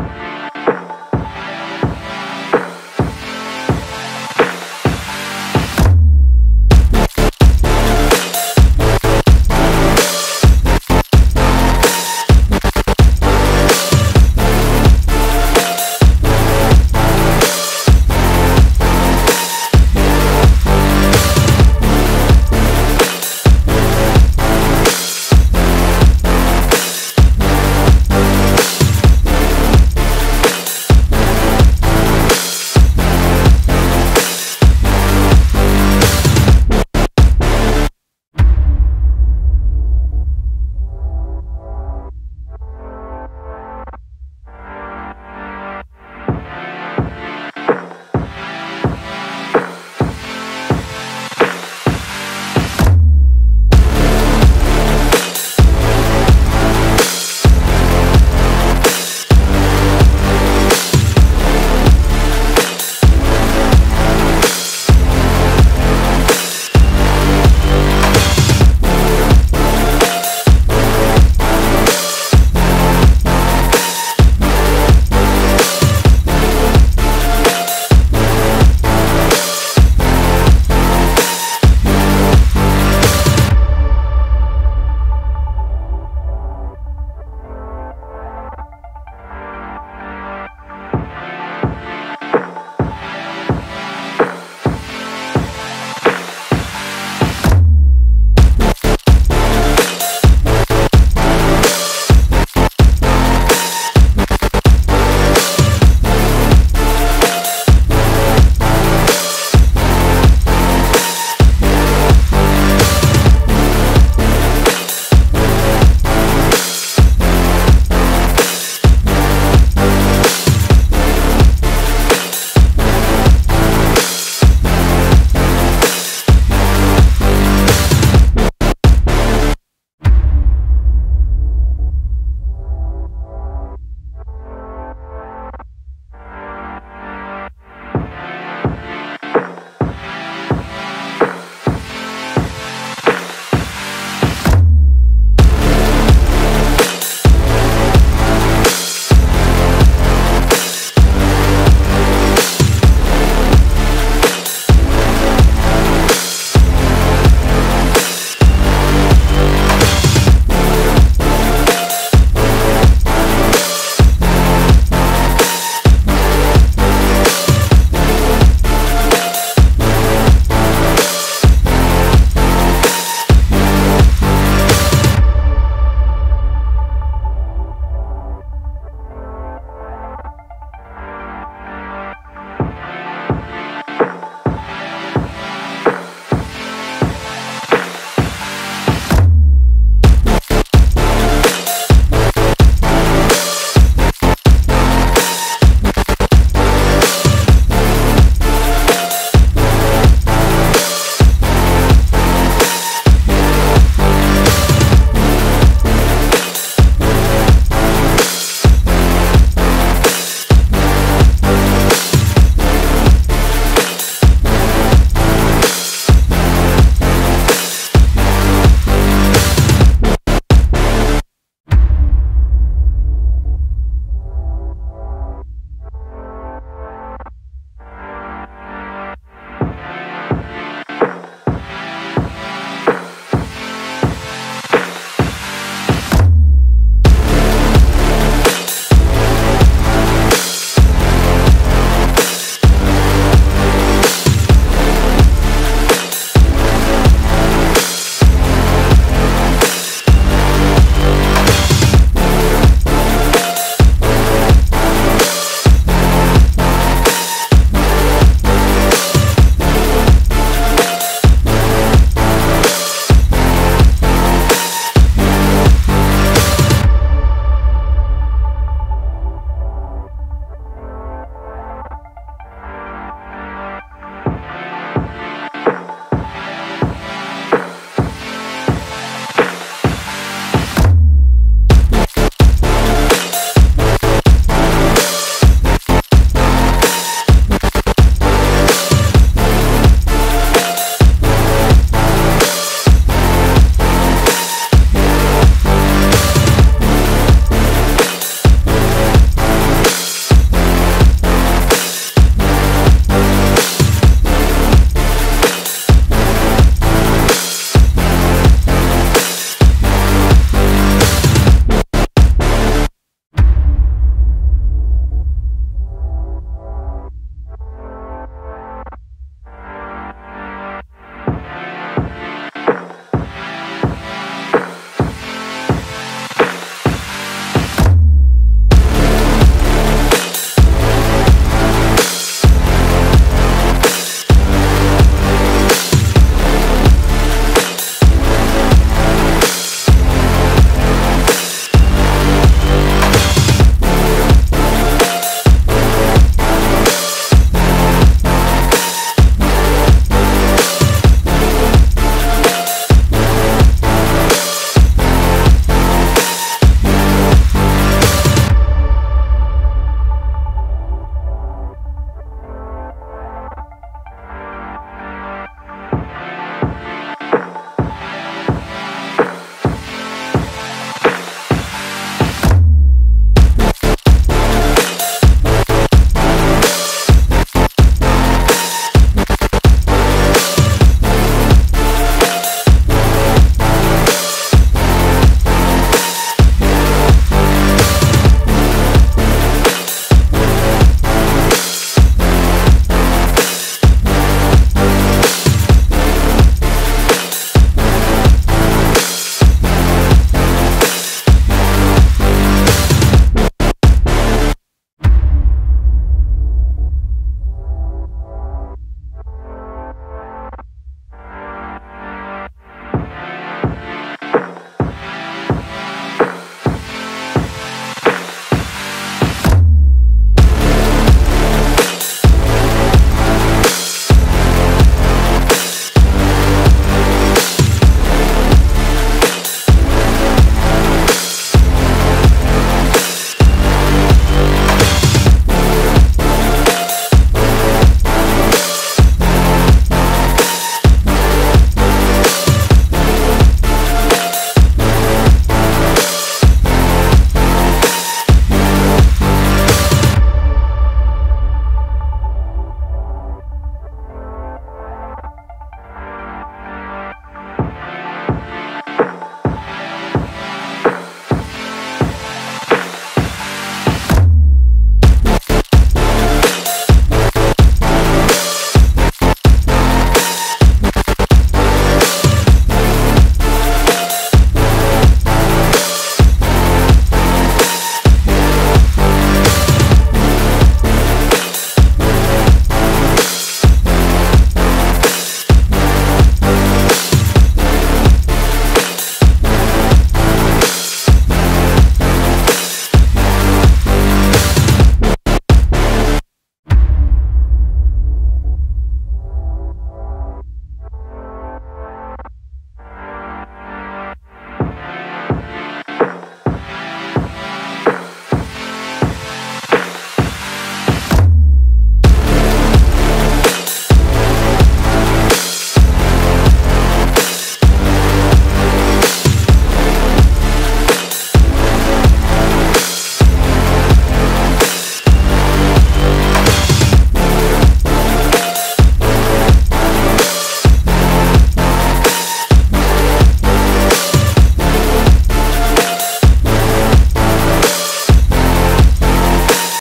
Bye.